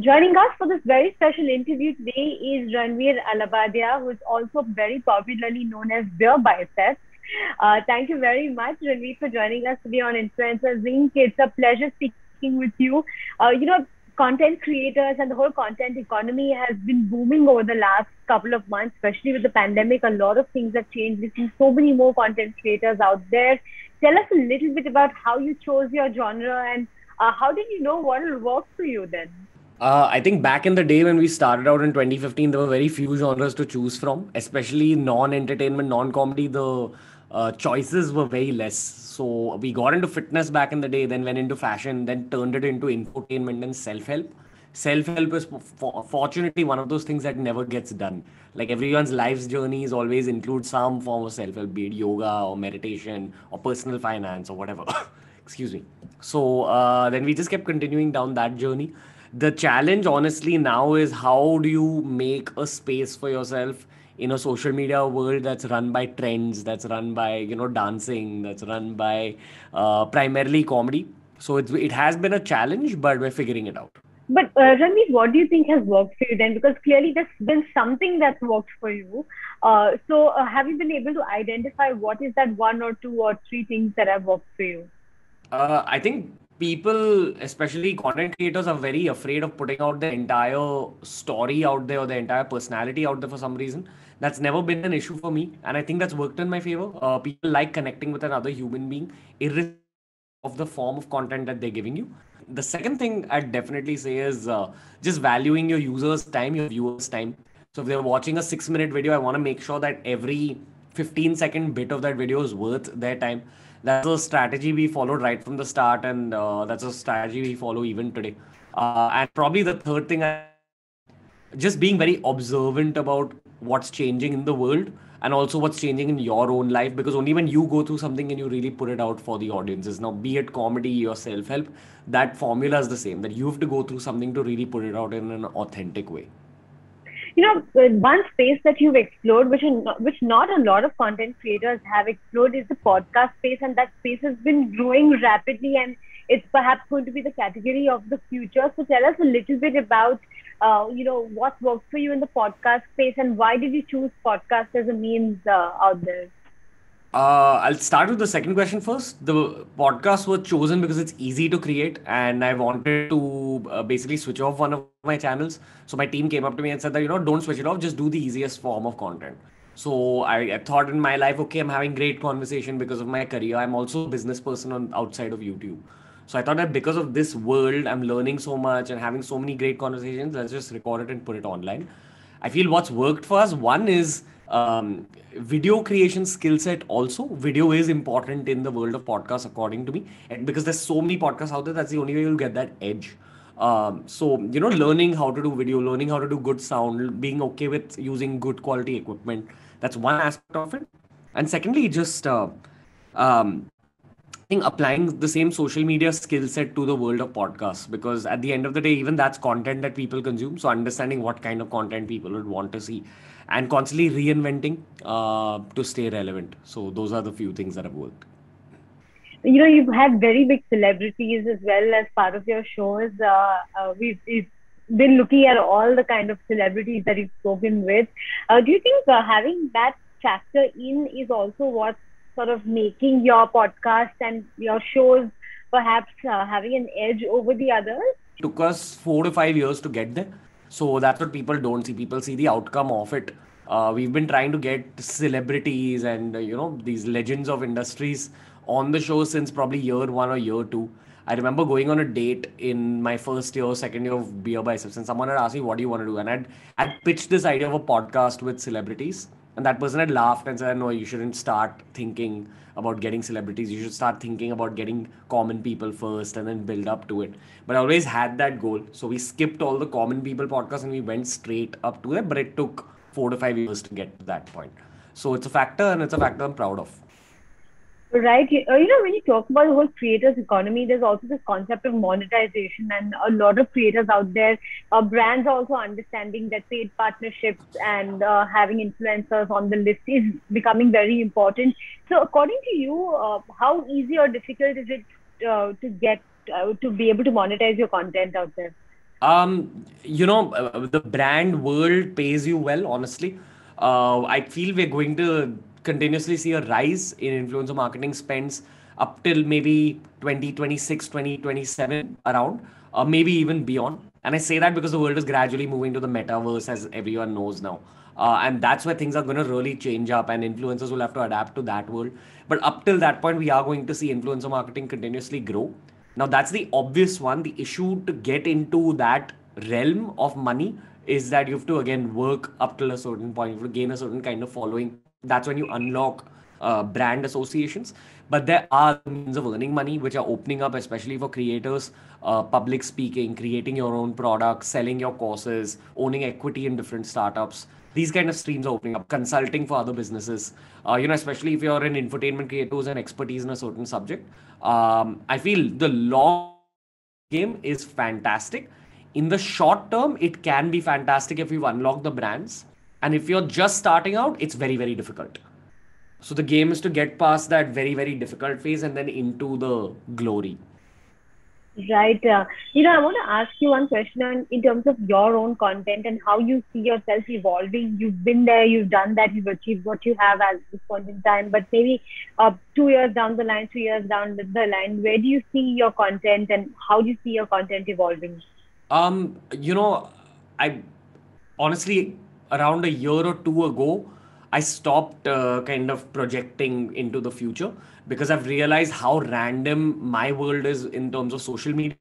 Joining us for this very special interview today is Ranveer Allahbadia, who is also very popularly known as Beer Biceps. Uh, thank you very much, Ranveer, for joining us today on Influencers Inc. It's a pleasure speaking with you. Uh, you know, content creators and the whole content economy has been booming over the last couple of months, especially with the pandemic. A lot of things have changed. We see so many more content creators out there. Tell us a little bit about how you chose your genre and uh, how did you know what will work for you then? Uh, I think back in the day when we started out in 2015, there were very few genres to choose from, especially non entertainment, non comedy. The uh, choices were very less. So we got into fitness back in the day, then went into fashion, then turned it into infotainment and self help. Self help is for, fortunately one of those things that never gets done. Like everyone's life's journeys always include some form of self help, be it yoga or meditation or personal finance or whatever. Excuse me. So uh, then we just kept continuing down that journey. The challenge, honestly, now is how do you make a space for yourself in a social media world that's run by trends, that's run by you know dancing, that's run by uh, primarily comedy. So it's, it has been a challenge, but we're figuring it out. But uh, Ranveer, what do you think has worked for you then? Because clearly there's been something that's worked for you. Uh, so uh, have you been able to identify what is that one or two or three things that have worked for you? Uh, I think people, especially content creators, are very afraid of putting out the entire story out there or the entire personality out there for some reason. That's never been an issue for me, and I think that's worked in my favor. Uh, people like connecting with another human being, irrespective of the form of content that they're giving you. The second thing I'd definitely say is uh, just valuing your users' time, your viewers' time. So if they're watching a six-minute video, I want to make sure that every 15 second bit of that video is worth their time. That's a strategy we followed right from the start and uh, that's a strategy we follow even today. Uh, and probably the third thing I, just being very observant about what's changing in the world and also what's changing in your own life because only when you go through something and you really put it out for the audiences. Now be it comedy or self-help that formula is the same that you have to go through something to really put it out in an authentic way you know, one space that you've explored, which which not a lot of content creators have explored, is the podcast space, and that space has been growing rapidly, and it's perhaps going to be the category of the future. So, tell us a little bit about, uh, you know, what worked for you in the podcast space, and why did you choose podcast as a means uh, out there? Uh, I'll start with the second question first. The podcast was chosen because it's easy to create, and I wanted to uh, basically switch off one of my channels. So my team came up to me and said that you know don't switch it off, just do the easiest form of content. So I, I thought in my life, okay, I'm having great conversation because of my career. I'm also a business person on outside of YouTube. So I thought that because of this world, I'm learning so much and having so many great conversations. Let's just record it and put it online. I feel what's worked for us. One is um, video creation skill set also video is important in the world of podcasts according to me. And because there's so many podcasts out there that's the only way you'll get that edge. Um, so you know learning how to do video learning how to do good sound being okay with using good quality equipment that's one aspect of it. And secondly just uh, um, think applying the same social media skill set to the world of podcasts because at the end of the day even that's content that people consume so understanding what kind of content people would want to see and constantly reinventing uh, to stay relevant. So those are the few things that have worked. You know, you've had very big celebrities as well as part of your shows. Uh, uh, we've, we've, been looking at all the kind of celebrities that you've spoken with. Uh, do you think uh, having that factor in is also what sort of making your podcast and your shows perhaps uh, having an edge over the others? It took us four to five years to get there so that's what people don't see. People see the outcome of it. Uh, we've been trying to get celebrities and uh, you know these legends of industries on the show since probably year one or year two. I remember going on a date in my first year, second year of Beer Biceps, and someone had asked me, "What do you want to do?" And I'd, I'd pitched this idea of a podcast with celebrities, and that person had laughed and said, "No, you shouldn't start thinking about getting celebrities. You should start thinking about getting common people first and then build up to it. But I always had that goal. So we skipped all the common people podcasts and we went straight up to it. But it took four to five years to get to that point. So it's a factor and it's a factor I'm proud of. Right. Uh, you know, when you talk about the whole creators economy, there's also this concept of monetization, and a lot of creators out there, uh, brands also understanding that paid partnerships and uh, having influencers on the list is becoming very important. So, according to you, uh, how easy or difficult is it uh, to get uh, to be able to monetize your content out there? Um, you know, the brand world pays you well, honestly. I feel we're going to continuously see a rise in influencer marketing spends up till maybe 2026, 2027 around, or maybe even beyond. And I say that because the world is gradually moving to the metaverse, as everyone knows now. Uh, and that's where things are going to really change up, and influencers will have to adapt to that world. But up till that point, we are going to see influencer marketing continuously grow. Now, that's the obvious one. The issue to get into that realm of money is that you have to again work up till a certain point. You have to gain a certain kind of following. That's when you unlock uh, brand associations. But there are means of earning money which are opening up, especially for creators, uh, public speaking, creating your own products, selling your courses, owning equity in different startups. These kind of streams are opening up, consulting for other businesses. Uh, you know, especially if you're an infotainment creator who's an expertise in a certain subject. Um, I feel the long game is fantastic. In the short term, it can be fantastic if you've unlocked the brands. And if you're just starting out, it's very, very difficult. So the game is to get past that very, very difficult phase and then into the glory. Right. Uh, you know, I want to ask you one question on, in terms of your own content and how you see yourself evolving. You've been there, you've done that, you've achieved what you have at this point in time. But maybe uh, two years down the line, three years down the line, where do you see your content and how do you see your content evolving? Um, you know, I honestly around a year or two ago, I stopped uh, kind of projecting into the future because I've realized how random my world is in terms of social media.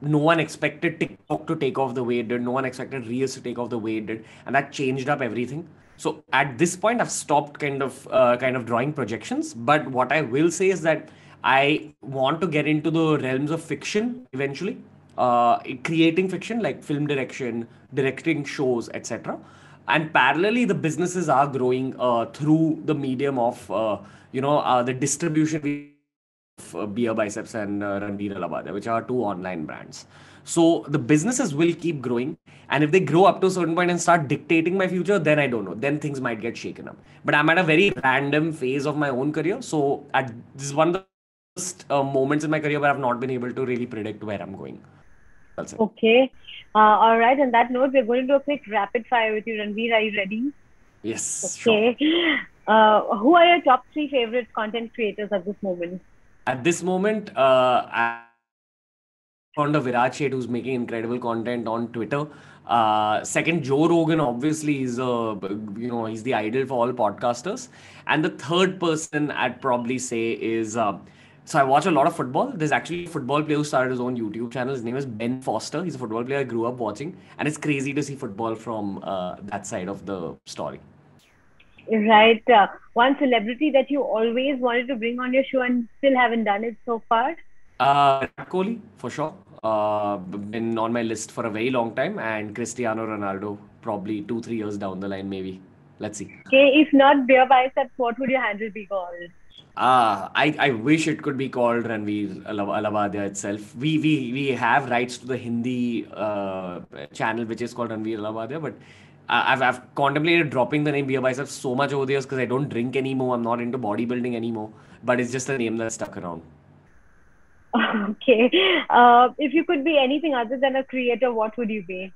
No one expected TikTok to take off the way it did. No one expected Reels to take off the way it did, and that changed up everything. So at this point, I've stopped kind of uh, kind of drawing projections. But what I will say is that I want to get into the realms of fiction eventually, uh, creating fiction like film direction, directing shows, etc and parallelly the businesses are growing uh, through the medium of uh, you know uh, the distribution of uh, beer biceps and uh, ranveer allahbadia which are two online brands. So the businesses will keep growing and if they grow up to a certain point and start dictating my future then i don't know. Then things might get shaken up. But i'm at a very random phase of my own career. So at this is one of the first uh, moments in my career where i've not been able to really predict where i'm going Okay. Uh, all right. On that note, we're going to do a quick rapid fire with you, Ranveer. Are you ready? Yes. Okay. Sure. Uh, who are your top three favorite content creators at this moment? At this moment, uh, I found a Virat Sheth who's making incredible content on Twitter. Uh, second, Joe Rogan obviously is a you know he's the idol for all podcasters, and the third person I'd probably say is uh, so I watch a lot of football. There's actually a football player who started his own YouTube channel. His name is Ben Foster. He's a football player I grew up watching, and it's crazy to see football from uh, that side of the story. Right. Uh, one celebrity that you always wanted to bring on your show and still haven't done it so far? Uh, Kohli, for sure. Uh, been on my list for a very long time, and Cristiano Ronaldo, probably two, three years down the line, maybe. Let's see. Okay, if not beer biceps, what would your handle be called? Ah, I, I wish it could be called Ranveer Allahbadia itself. We we we have rights to the Hindi uh, channel which is called Ranveer Allahbadia, but I've I've contemplated dropping the name Beer Biceps so much over the years because I don't drink anymore. I'm not into bodybuilding anymore. But it's just a name that's stuck around. Okay. Uh, if you could be anything other than a creator, what would you be?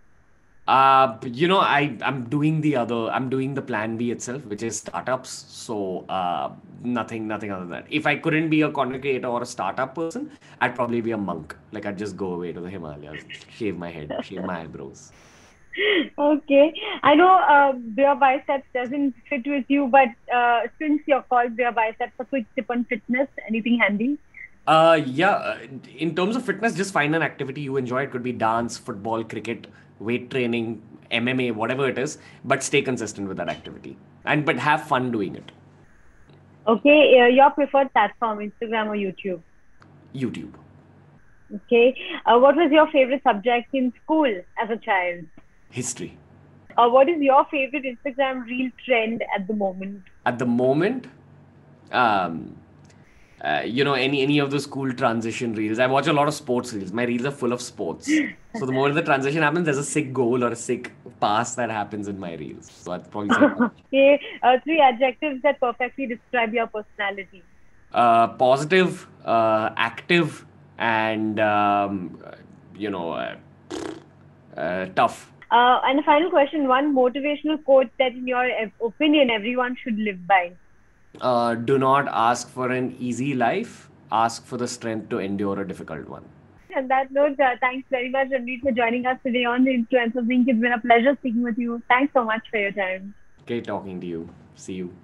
Uh, you know, I I'm doing the other. I'm doing the plan B itself, which is startups. So uh, nothing, nothing other than that. If I couldn't be a content creator or a startup person, I'd probably be a monk. Like I'd just go away to the Himalayas, shave my head, shave my eyebrows. Okay, I know uh, beer biceps doesn't fit with you, but uh, since you're called beer biceps, a quick tip on fitness. Anything handy? Uh, yeah. Uh, in terms of fitness, just find an activity you enjoy. It could be dance, football, cricket weight training, MMA, whatever it is, but stay consistent with that activity and but have fun doing it. Okay, uh, your preferred platform, Instagram or YouTube? YouTube. Okay, uh, what was your favorite subject in school as a child? History. Uh, what is your favorite Instagram reel trend at the moment? At the moment, um, uh, you know any any of the school transition reels. I watch a lot of sports reels. My reels are full of sports. So the moment the transition happens there's a sick goal or a sick pass that happens in my reels. So i'd probably say okay uh, three adjectives that perfectly describe your personality. Uh, positive uh, active and um, you know uh, uh, tough. Uh, and a final question: one motivational quote that, in your opinion, everyone should live by. Uh, do not ask for an easy life. Ask for the strength to endure a difficult one. On that note, uh, thanks very much, Ranveer, for joining us today on the Influencers Inc. It's been a pleasure speaking with you. Thanks so much for your time. Great talking to you. See you.